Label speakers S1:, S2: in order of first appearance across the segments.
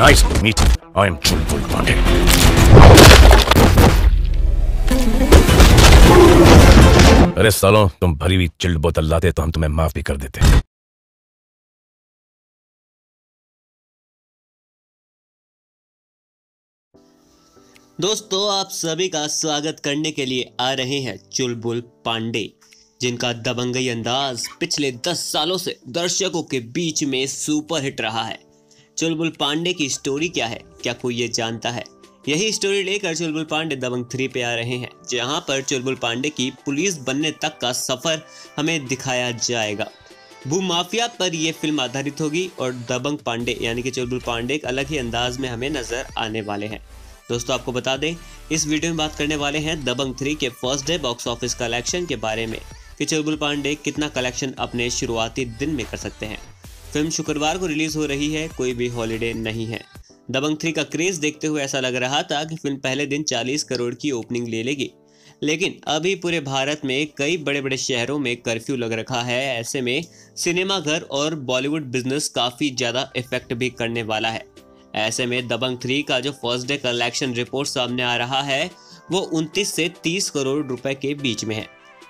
S1: Nice to meet you. I am Chulbul Pandey. अरे सालों, तुम भरी हुई चिल्ड बोतल लाते तो हम तुम्हें माफ़ भी कर देते
S2: दोस्तों, आप सभी का स्वागत करने के लिए आ रहे हैं चुलबुल पांडे, जिनका दबंगई अंदाज पिछले दस सालों से दर्शकों के बीच में सुपर हिट रहा है चुलबुल पांडे की स्टोरी क्या है? क्या कोई ये जानता है? यही स्टोरी लेकर चुलबुल पांडे दबंग थ्री पे आ रहे हैं, जहाँ पर चुलबुल पांडे की पुलिस बनने तक का सफ़र हमें दिखाया जाएगा। भू माफिया पर यह फ़िल्म आधारित होगी और दबंग पांडे, यानी कि चुलबुल पांडे एक अलग ही अंदाज में हमें नज़र आने वाले हैं। दोस्तों, आपको बता दें, इस वीडियो में बात करने वाले हैं दबंग थ्री के first day box office collection के बारे में, कि चुलबुल पांडे कितना कलेक्शन अपने शुरुआती दिन में कर सकते हैं। फ़िल्म शुक्रवार को रिलीज़ हो रही है, कोई भी हॉलीडे नहीं है। दबंग थ्री का क्रेज देखते हुए ऐसा लग रहा था कि फ़िल्म पहले दिन 40 करोड़ की ओपनिंग ले लेगी। लेकिन अभी पूरे भारत में कई बड़े बड़े शहरों में कर्फ्यू लग रखा है, ऐसे में सिनेमाघर और बॉलीवुड बिज़नेस काफ़ी ज़्यादा इफ़ेक्ट भी करने वाला है। ऐसे में दबंग थ्री का जो फ़र्स्ट डे कलेक्शन रिपोर्ट सामने आ रहा है, वो 29 से 30 करोड़ रुपए के बीच में है।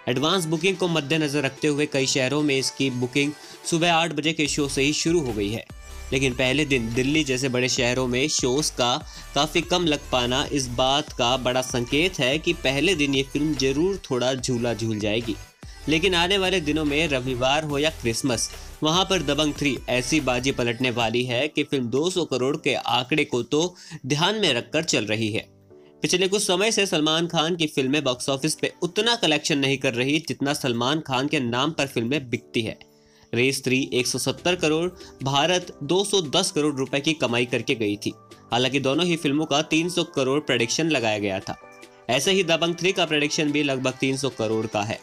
S2: एडवांस बुकिंग को मद्देनजर रखते हुए कई शहरों में इसकी बुकिंग सुबह आठ बजे के शो से ही शुरू हो गई है। लेकिन पहले दिन दिल्ली जैसे बड़े शहरों में शोज़ का काफ़ी कम लग पाना इस बात का बड़ा संकेत है कि पहले दिन ये फ़िल्म ज़रूर थोड़ा झूला झूल जाएगी। लेकिन आने वाले दिनों में रविवार हो या क्रिसमस, वहाँ पर दबंग थ्री ऐसी बाजी पलटने वाली है कि फ़िल्म 200 करोड़ के आंकड़े को तो ध्यान में रखकर चल रही है। पिछले कुछ समय से सलमान खान की फ़िल्में बॉक्स ऑफ़िस पे उतना कलेक्शन नहीं कर रही जितना सलमान खान के नाम पर फ़िल्में बिकती है। रेस थ्री 170 करोड़, भारत 210 करोड़ रुपए की कमाई करके गई थी। हालाँकि दोनों ही फ़िल्मों का 300 करोड़ प्रोडिक्शन लगाया गया था। ऐसे ही दबंग थ्री का प्रोडिक्शन भी लगभग 300 करोड़ का है।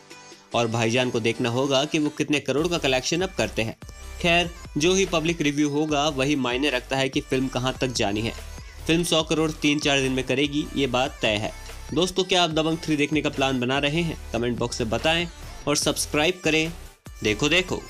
S2: और भाईजान को देखना होगा कि वो कितने करोड़ का कलेक्शन अब करते हैं। खैर, जो ही पब्लिक रिव्यू होगा, वही मायने रखता है कि फ़िल्म कहाँ तक जानी है। फ़िल्म सौ करोड़ तीन चार दिन में करेगी, ये बात तय है। दोस्तों, क्या आप दबंग थ्री देखने का प्लान बना रहे हैं? कमेंट बॉक्स में बताएँ और सब्सक्राइब करें। देखो देखो।